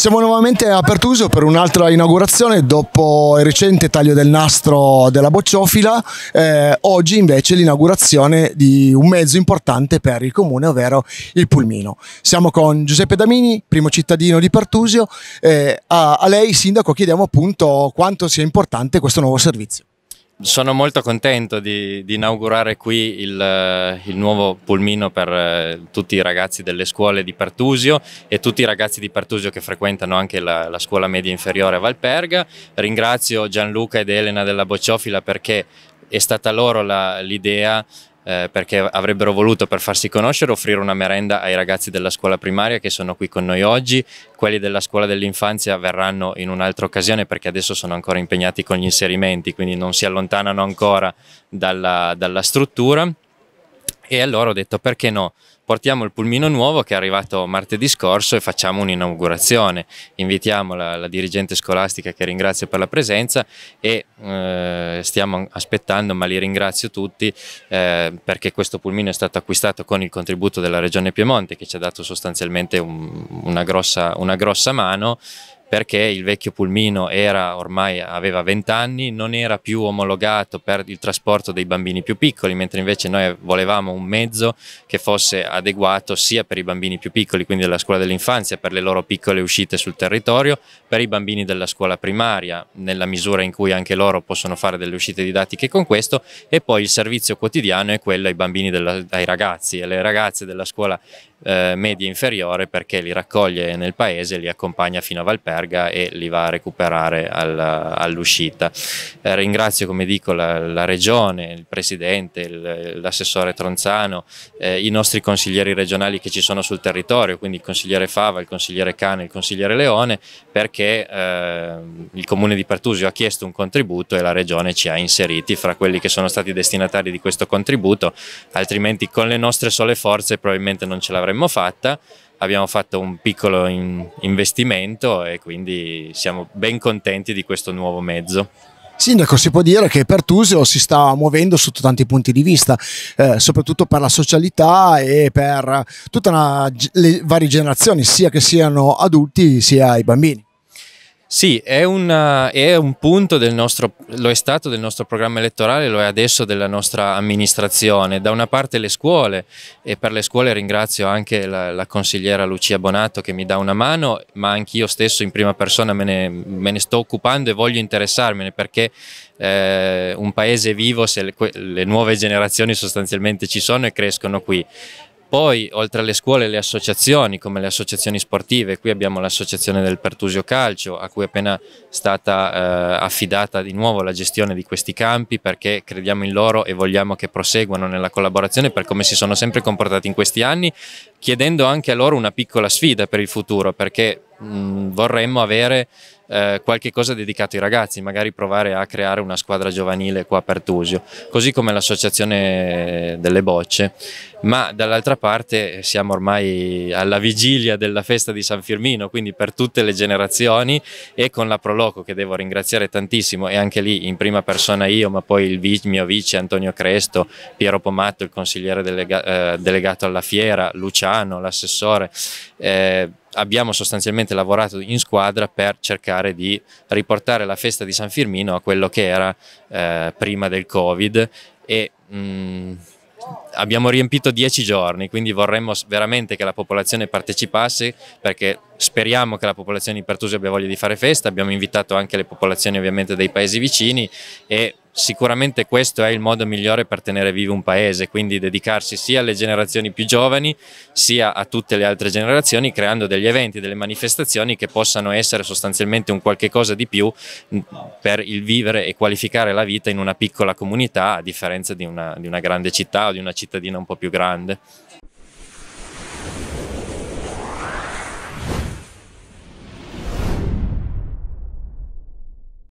Siamo nuovamente a Pertusio per un'altra inaugurazione dopo il recente taglio del nastro della bocciofila, eh, oggi invece l'inaugurazione di un mezzo importante per il comune, ovvero il pulmino. Siamo con Giuseppe Damini, primo cittadino di Pertusio, eh, a, a lei sindaco chiediamo appunto quanto sia importante questo nuovo servizio. Sono molto contento di, di inaugurare qui il, il, nuovo pulmino per eh, tutti i ragazzi delle scuole di Pertusio e tutti i ragazzi di Pertusio che frequentano anche la, la scuola media inferiore a Valperga. Ringrazio Gianluca ed Elena della Bocciofila perché è stata loro l'idea eh, perché avrebbero voluto per farsi conoscere offrire una merenda ai ragazzi della scuola primaria che sono qui con noi oggi, quelli della scuola dell'infanzia verranno in un'altra occasione perché adesso sono ancora impegnati con gli inserimenti, quindi non si allontanano ancora dalla, dalla struttura e allora ho detto perché no, portiamo il pulmino nuovo che è arrivato martedì scorso e facciamo un'inaugurazione. Invitiamo la, la, dirigente scolastica che ringrazio per la presenza e eh, stiamo aspettando, ma li ringrazio tutti eh, perché questo pulmino è stato acquistato con il contributo della Regione Piemonte che ci ha dato sostanzialmente un, una, grossa, una grossa mano perché il vecchio pulmino era, ormai aveva 20 anni, non era più omologato per il trasporto dei bambini più piccoli, mentre invece noi volevamo un mezzo che fosse adeguato sia per i bambini più piccoli, quindi della scuola dell'infanzia, per le loro piccole uscite sul territorio, per i bambini della scuola primaria, nella misura in cui anche loro possono fare delle uscite didattiche con questo, e poi il servizio quotidiano è quello ai bambini, della, ai ragazzi e alle ragazze della scuola eh, media inferiore perché li raccoglie nel paese, li accompagna fino a Valperga e li va a recuperare al, all'uscita. Eh, ringrazio come dico la, la regione, il presidente, il, l'assessore Tronzano, eh, i nostri consiglieri regionali che ci sono sul territorio, quindi il consigliere Fava, il consigliere Cane, il consigliere Leone, perché eh, il comune di Pertusio ha chiesto un contributo e la regione ci ha inseriti fra quelli che sono stati destinatari di questo contributo, altrimenti con le nostre sole forze probabilmente non ce l'avremmo l'avremmo fatta, abbiamo fatto un piccolo in investimento e quindi siamo ben contenti di questo nuovo mezzo. Sindaco, si può dire che Pertusio si sta muovendo sotto tanti punti di vista, eh, soprattutto per la socialità e per tutte le varie generazioni, sia che siano adulti sia i bambini. Sì, è, una, è, un punto del nostro, lo è stato del nostro programma elettorale, lo è adesso della nostra amministrazione. Da una parte le scuole e per le scuole ringrazio anche la, la consigliera Lucia Bonato che mi dà una mano, ma anch'io stesso in prima persona me ne, me ne, sto occupando e voglio interessarmene perché eh, un paese vivo se le, le nuove generazioni sostanzialmente ci sono e crescono qui. Poi, oltre alle scuole, le associazioni, come le associazioni sportive, qui abbiamo l'associazione del Pertusio Calcio, a cui è appena stata eh, affidata di nuovo la gestione di questi campi, perché crediamo in loro e vogliamo che proseguano nella collaborazione per come si sono sempre comportati in questi anni, chiedendo anche a loro una piccola sfida per il futuro, perché mh, vorremmo avere eh, qualche cosa dedicato ai ragazzi, magari provare a creare una squadra giovanile qua a Pertusio, così come l'associazione delle bocce, ma dall'altra parte siamo ormai alla vigilia della festa di San Firmino, quindi per tutte le generazioni e con la Proloco che devo ringraziare tantissimo e anche lì in prima persona io, ma poi il mio vice Antonio Cresto, Piero Pomatto, il consigliere delega, eh, delegato alla fiera, Luciano, l'assessore, eh, abbiamo sostanzialmente lavorato in squadra per cercare di riportare la festa di San Firmino a quello che era eh, prima del Covid e mh, mm, abbiamo riempito dieci giorni, quindi vorremmo veramente che la popolazione partecipasse perché speriamo che la popolazione di Pertusio abbia voglia di fare festa, abbiamo invitato anche le popolazioni ovviamente dei paesi vicini e sicuramente questo è il modo migliore per tenere vivo un paese, quindi dedicarsi sia alle generazioni più giovani sia a tutte le altre generazioni creando degli eventi, delle manifestazioni che possano essere sostanzialmente un qualche cosa di più per il vivere e qualificare la vita in una piccola comunità a differenza di una, di una grande città o di una cittadina un po' più grande.